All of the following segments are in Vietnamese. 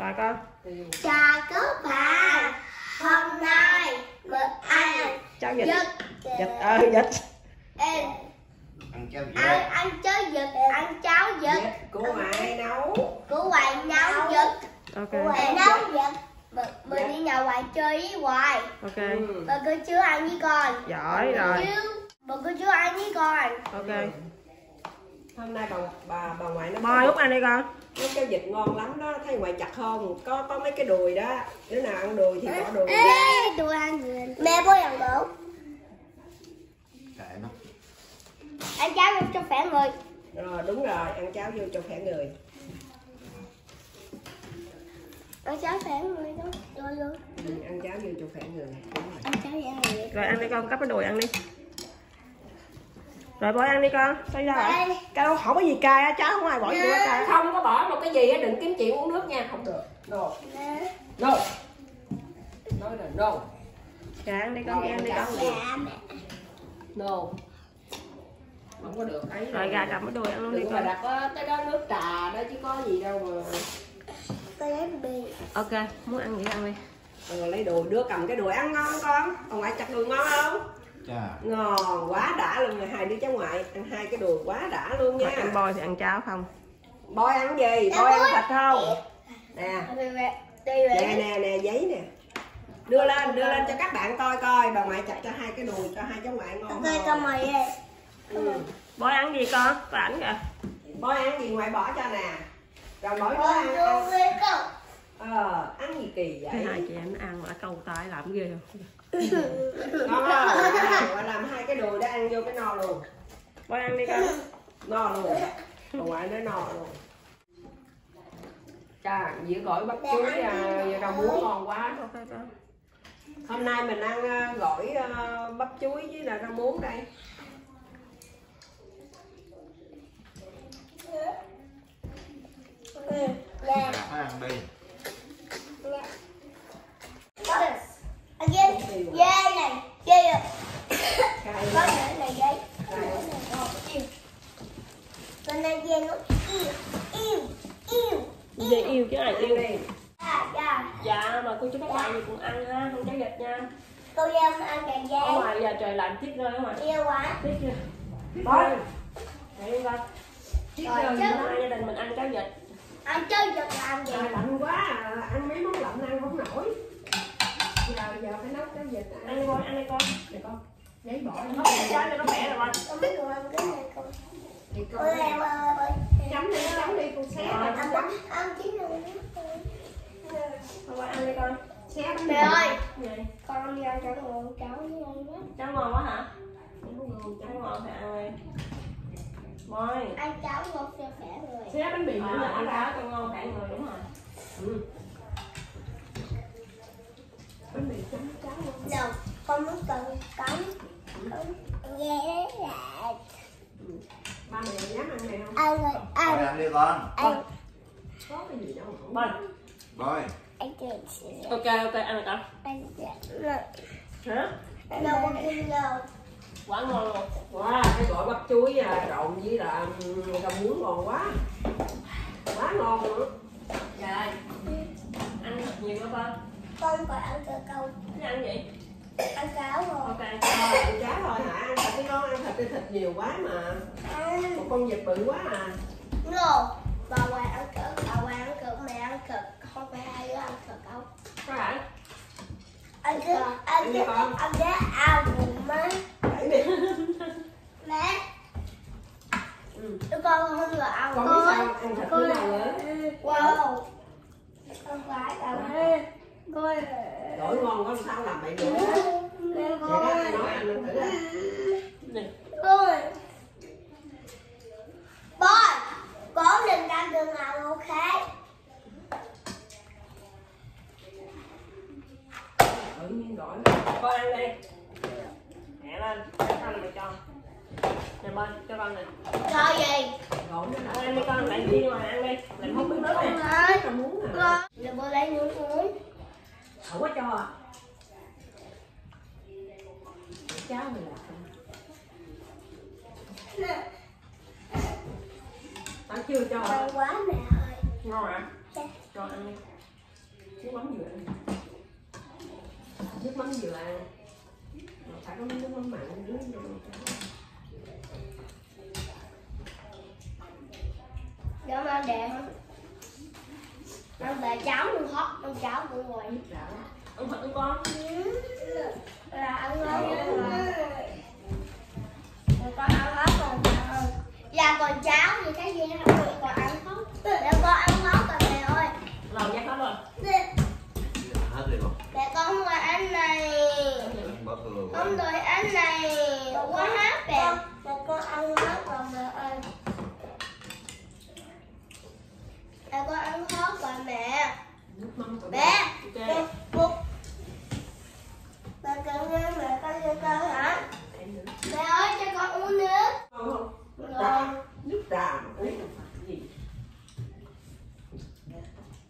rồi con. Chào các bạn. Hôm nay mình ăn cháu vịt vịt vịt ơi vịt Ê, ăn cháo ăn, dê ăn cháo vịt Ăn cháo vịt của ngoại nấu? Của Hoài nấu vịt ok. Hoài nấu vịt Mình, đi nhà Hoài chơi với Hoài. Ok. Ừ. Mà cô chưa ăn với con. Giỏi rồi. Mà cô chưa ăn với con. Ok. Hôm nay bà bà bà ngoại nó mời út ăn đi con nấu cháo vịt ngon lắm đó thấy ngoại chặt không? Có có mấy cái đùi đó. Đứa nào ăn đùi thì bỏ đùi ra. Ê, tôi ăn người Mẹ bố ăn bố kệ nó. Ăn cháo vịt cho khỏe người. Rồi đúng rồi ăn cháo vô cho khỏe người. Ăn cháo khỏe người đó Rồi rồi ừ, ăn cháo vô cho khỏe người. Đúng rồi. Ăn cháo vậy người. Rồi ăn đi con cắp cái đùi ăn đi rồi bỏ ăn đi con. Sao ra vậy cái đâu không có gì cay á cháu không ai bỏ gì quá cay không có bỏ một cái gì á đừng kiếm chuyện uống nước nha. Không được. No. Nè. no. Nói là no. Dạ ăn đi con ăn đi con. Dạ no. Không có được. Ấy rồi gà cầm cái đùi ăn luôn đi con. đặt có cái đó nước trà đó chứ có gì đâu mà. Tôi lấy bì ok muốn ăn gì ăn đi. Rồi lấy đùi đứa cầm cái đùi ăn ngon con. Ông ngoại chặt đùi ngon không chà. Ngon quá đã luôn rồi hai đứa cháu ngoại ăn hai cái đùi quá đã luôn Mà nha ăn bò thì ăn cháo không? Bôi ăn gì? Bôi ăn thịt không? Nè. Đi về. Đi nè nè nè giấy nè. Đưa lên đưa lên cho các bạn coi coi. Bà ngoại chặt cho hai cái đùi cho hai cháu ngoại ngon Ok con mời đi ừ. bò ăn gì con? Có ảnh kìa. Bôi ăn gì ngoại bỏ cho nè. Rồi mỗi đứa Con ăn ăn ờ ăn gì kỳ vậy? Hai chị em nó ăn mà câu tay làm ghê không ngon. Không ngoại làm hai cái đùi để ăn vô cái no luôn. Bò ăn đi con. No luôn. Bà ngoại nói no luôn. Chà, dĩa gỏi bắp chuối à, rau muống ngon quá. Con Hôm nay mình ăn à, gỏi à, bắp chuối với là rau muống đây. Nó ăn đi Ăn dê này. Dê Cay Có nữa này dê Con này dê nó yêu Yêu Yêu Dê yêu chứ ai yêu? À dạ. Dạ mà cô chú các bạn gì cũng ăn ha không cháy vịt nha. Cô dê ăn càng ở dê ngoài giờ trời lạnh tiết rơi ở ngoài Yêu quá. Tiết chưa? Tiết rơi chứ. thì hai gia đình mình ăn cháo vịt Ăn chơi cho làm gì? À, lạnh quá à, ăn mấy món lạnh ăn không nổi Giờ giờ phải nấu cái vịt ăn đi con ăn đi con để con giấy bỏ nó khỏe cho nó khỏe rồi con người ăn cái này con thì con ơi chấm đi chấm đi con xé Rồi. bánh Ăn ăn chín rồi con ăn đi con xé bánh ơi. Con đi ăn cho ngon cháu với ăn đó cháo ngon quá hả ngon cháo ngon ăn đi Môi Ăn cháu ngon cho khỏe người xé bánh mì nữa là ăn ăn cháo cho ngon khỏe người đúng rồi ừ. Luôn Đâu con muốn cần cắn Con ghé lại. Ba mẹ dám ăn này không Ăn rồi ăn ăn đi con. Ăn có cái gì đâu Ăn chơi ok ok ăn rồi con. Ăn chơi hả? Đâu có kinh đâu quá ngon luôn. Wow, cái gỏi bắp chuối à, trộn với là ừm, rau muống ngon quá. Quá ngon nữa trời. Ơi ăn thật nhiều quá con Con phải ăn cờ câu Thích ăn gì? Ăn cháo rồi. Ok Thôi, ăn cháo thôi hả? Ăn thật cái con ăn thịt thịt nhiều quá mà. Ăn. Một con vịt bự quá à. Ngô. Bà Hoàng ăn cờ Bà Hoàng ăn cờ Mẹ ăn cờ Không phải hai đứa ăn cờ câu phải Ăn cứ Ăn cứ Ăn cứ ao cùng má. Mẹ ừ. Con không được ăn Con sao ăn thịt như nào nữa Wow. Không phải đâu Coi Sao làm vậy được Vậy đó nói ăn thử Nè. Có đừng ăn đường nào ok? Gỏi con ăn đi. Mẹ lên cho con mày cho. Nè bên cho con nè. Cho gì? Gỏi nó con ăn đi con lại đi ngoài ăn đi. Làm không biết nước Con nè ơi rau muống à Con. Để bố lấy nước uống. Không có cho à Cháo làm Nè Tao chưa cho à Ngon quá mẹ ơi. Ngon hả? Cho ăn đi. Nước mắm dừa ăn nước mắm dừa ăn. Phải có nước mắm mặn dưới Để mà đẹp. Không? Ăn về cháo luôn hót, ăn cháo luôn rồi. Ăn thịt con con Là ăn hết rồi. Rồi con ăn hết rồi. Dạ còn cháo thì cái gì không được còn ăn không? Để con ăn hết rồi mẹ ơi. lòng nhắc hết rồi hết rồi Để con không ăn này. Rồi Không rồi ăn này. Quá hát đẹp. Để con ăn hết rồi mẹ ơi. Để con ăn hết rồi mẹ. nước mắm của Mẹ. ok Bụt. Mẹ cần nghe mẹ con cho con hả? em nữa Mẹ ơi cho con uống nước. ngon không Rồi. nước trà mà uống không phải cái gì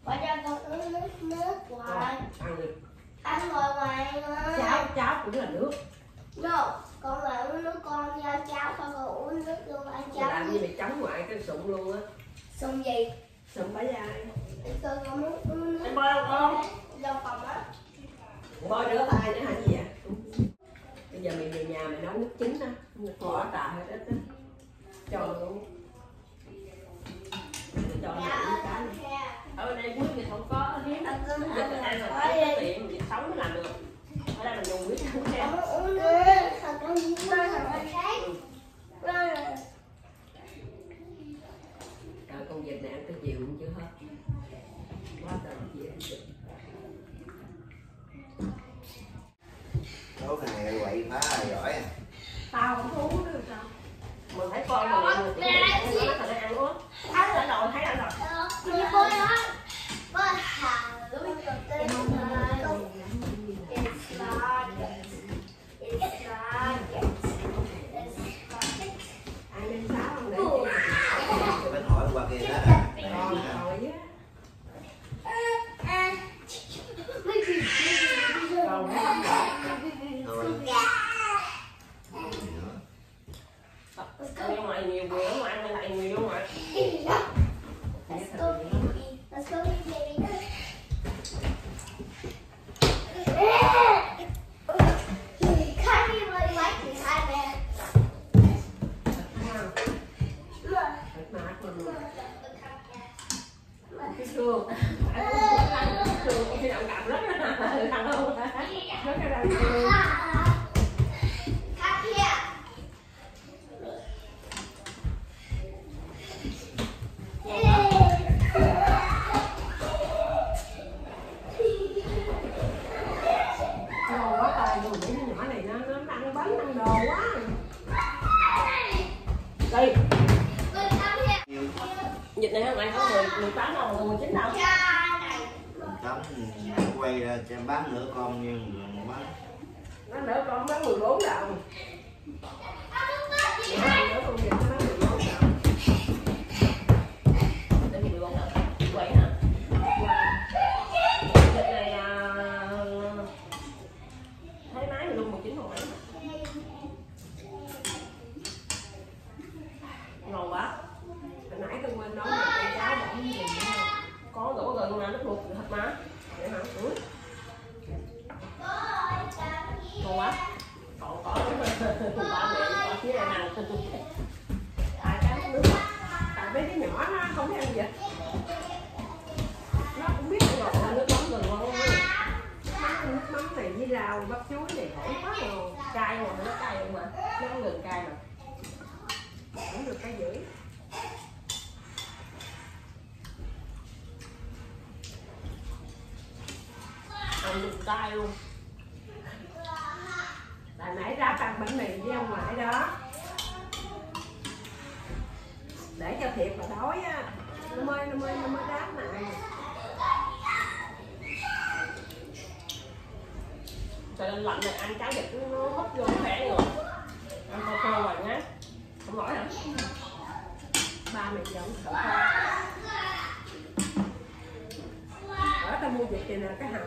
Con cho con uống nước nước Rồi, hoài. ăn đi Ăn ngồi ngoài mà. cháo cháo cũng là nước No, con lại uống nước con ra cháo con còn uống nước luôn ăn Mày làm gì mày chống ngoại cái sụng luôn á Xong gì? sụng bả dai Con con muốn em bơi không con Đâu phòng á. bôi rửa tay nữa hả gì vậy bây giờ mày về nhà mày nấu nước chín á bỏ trà hết ít á cho luôn cho Dạ cái con kìa. ở đây quý vị không có hiếm Ăn cơm dịch ăn phải gì? tiện việc sống mới làm được ở đây mình dùng quý không theo Con uống nước. Con con muốn uống nước khác. Mấy đứa nhỏ này nó nó ăn bánh, ăn đồ quá. Đây. Dịch này không ai có mười mười tám đâu mười chín đâu Cha quay ra cho bán nửa con nhưng mà bán nó nửa con bán 14 đồng Ăn con rau bắp chuối này khổ quá rồi cay rồi, nó cay không mà. Nó không gần cay mà cũng được cái dữ ăn được cay luôn. Tại nãy ra ăn bánh mì với ông ngoại đó. Để cho thiệt mà đói á. Nó mới nó mới nó mới đáp lại trời lên lạnh này ăn cháo vịt nó hút vô khỏe người ăn khô khô rồi nhá. Không nổi hả? Ba mày giống cậu con ở tao mua vịt thì nè cái hầm.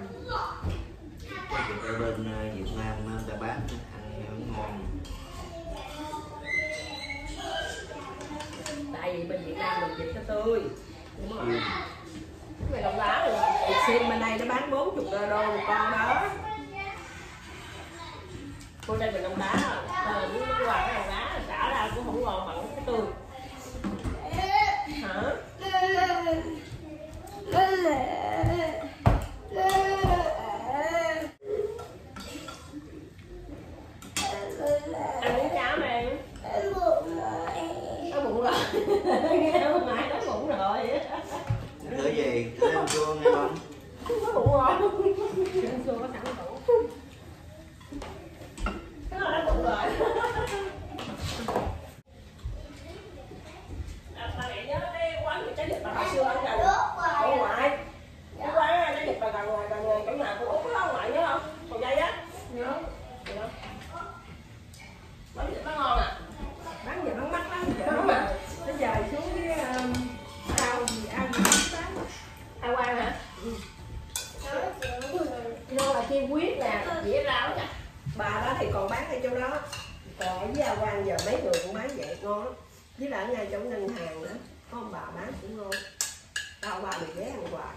Ở bên ờ, Việt Nam ờ, ta bán ăn ngon. Tại vì bên Việt Nam mình vịt nó tươi. Đúng không? Yêu. cái này đồng đá rồi. Sim bên đây nó bán 40 đô đô một con đó cô đây mình đồng đá rồi ờ, nó qua cái đồng đá xả ra cũng không ngon bằng cái tươi hả ăn miếng cháo này đói bụng rồi nghe không mãi đói bụng rồi thứ gì thứ ăn chua nghe không đói bụng rồi ăn chua có sẵn tủ cái đó đói bụng rồi À, bà mẹ nhớ cái quán cái trái vịt bà hồi xưa ăn gần ở ngoại cái quán trái vịt bà gần ngoài gần ngoài chỗ nhà cô út đó ngoại nhớ không còn dây á nhớ nhớ bánh vịt nó ngon à bán giờ bán mắc lắm giờ Đúng nó rồi. nó dời xuống cái um, ao gì ăn mà mắc lắm hai quan hả nó là chi quyết nè dĩa rau chắc bà đó thì còn bán ở chỗ đó. Còn ở với A Quang giờ mấy người cũng bán vậy ngon lắm. Với lại ngay chỗ ngân hàng nữa. Có ông bà bán cũng ngon. Tao ba mình ghé ăn hoài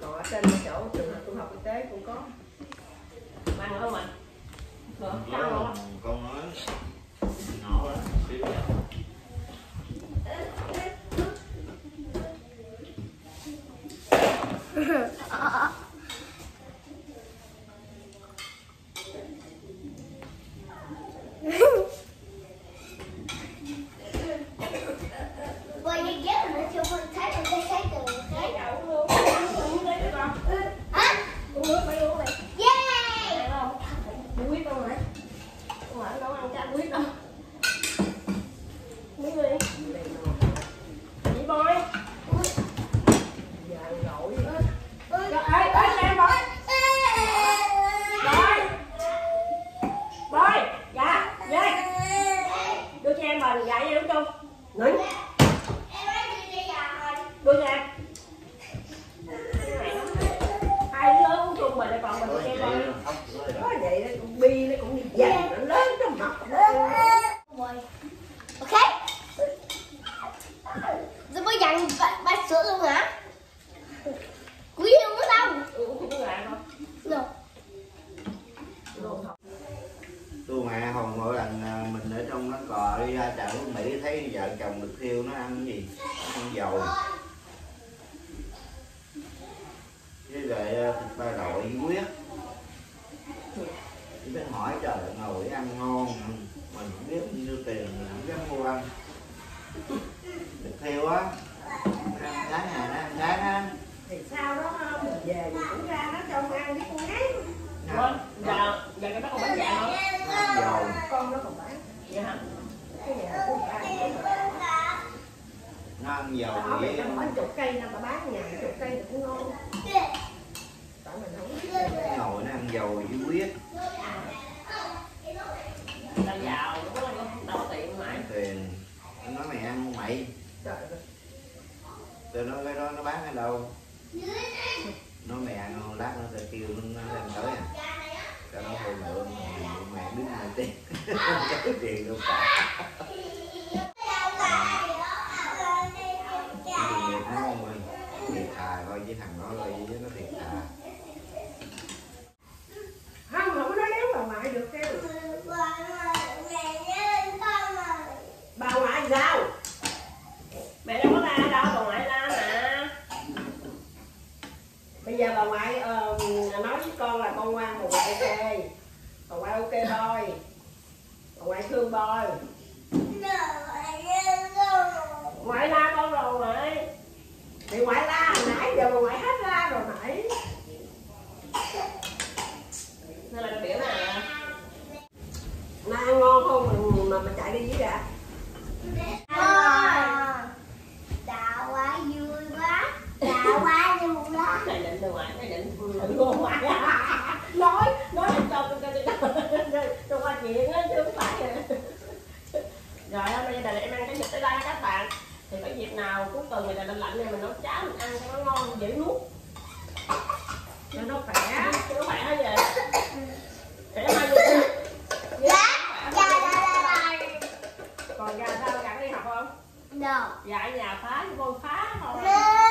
còn ở trên chỗ trường học trung học y tế cũng có. Mang không ạ? Con nói nhỏ đó xíu nữa. Quay cái ghế này cho con thấy là cái cái từ cái Dạ, uống luôn uống nước đấy con hả uống nước phải uống này yeah Ăn không uống quyết đâu rồi không phải đâu ăn chanh quyết đâu uống đi Đây ngon. chị bôi giờ ăn gỏi Rồi, ê, ê, xem bôi bôi bôi dạ dây đưa cho em mình dạ vậy đúng không nói đưa cho em hai đứa lớn uống chung mà lại còn mình Có cho vậy em bôi nó khóc rồi. có vậy đó con bi nó cũng đi dày nó lớn nó mập nó ok rồi bây giờ ba, ba sữa luôn hả quý không có đâu Ừ, uống chung với lại thôi no luôn thôi tôi mẹ hồi mỗi lần à, mình ở trong nó cò đi ra chợ ở Mỹ thấy vợ chồng được thiêu nó ăn cái gì ăn dầu với lại à, thịt ba rọi với huyết thì bên hỏi trời ơi, ngồi ăn ngon. Mình không biết nhiêu tiền mình không dám mua ăn. Được thiêu á ăn tháng này nó ăn thì sao đó mình về mình cũng ra nó cho ăn với con Ủa, giờ giờ cái đó còn bán dạ không? Ăn dầu. Con nó còn bán. Vậy hả cái nhà của bà nó ăn dầu bên trong bánh chục cây nào ta bán nhà chục cây cũng ngon. Tại mình không biết. Ngồi nó ăn dầu với huyết ta giàu đúng không đâu có tiền mãi tiền nó nói mày ăn không mày trời ơi tôi nói cái đó nó bán ở đâu nó mẹ ăn ngon lát nó sẽ kêu nó nó lên tới à cho nó thôi mượn mẹ biết mày tiền cái tiền đâu cả cái gì nó ngon rồi thiệt thà coi với thằng đó coi với nó thiệt thà không không có nói nếu bà ngoại được kêu bà ngoại sao mẹ đâu có la đâu bà ngoại la mà bây giờ bà ngoại ờ, nói với con là con ngoan bà ngoại ok bà ngoại ok boy bà ngoại thương boy ngoại la con rồi ngoại thì ngoại la hồi nãy giờ bà ngoại hết la rồi nãy nên là cái biểu nè nó ăn ngon không mà, mà, mà chạy đi với đã đã quá vui quá đã quá vui quá. Này định rồi ngoại này định ngoại nói nói cho cho cho cho cho cho qua chuyện á chứ không phải rồi hôm nay là em ăn cái vịt tới đây các bạn. Thì cái dịp nào cuối tuần này là lạnh lạnh này mình nấu cháo mình ăn cho nó ngon dễ nuốt. Cho nó khỏe. Chứ không phải vậy? Khỏe hai Dạ. No. Dạy nhà phá chứ con phá thôi No.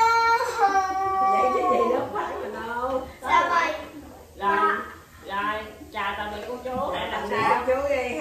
Vậy cái gì đâu phá mà đâu. Sao vậy? Rồi, rồi, chào tạm biệt cô chú. Làm sao dạ. chú đi?